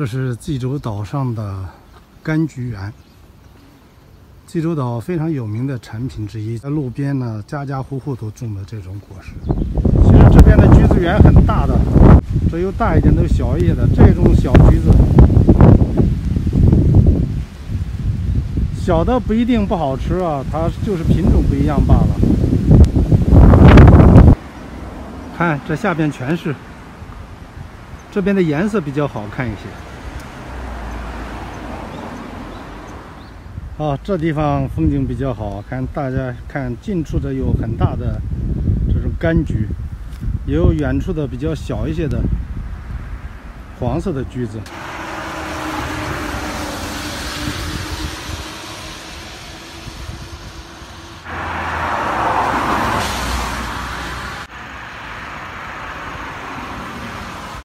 这是济州岛上的柑橘园。济州岛非常有名的产品之一，在路边呢，家家户户都种的这种果实。其实这边的橘子园很大的，这有大一点的，有小一些的。这种小橘子，小的不一定不好吃啊，它就是品种不一样罢了。看这下边全是，这边的颜色比较好看一些。啊，这地方风景比较好看，大家看近处的有很大的这种柑橘，也有远处的比较小一些的黄色的橘子。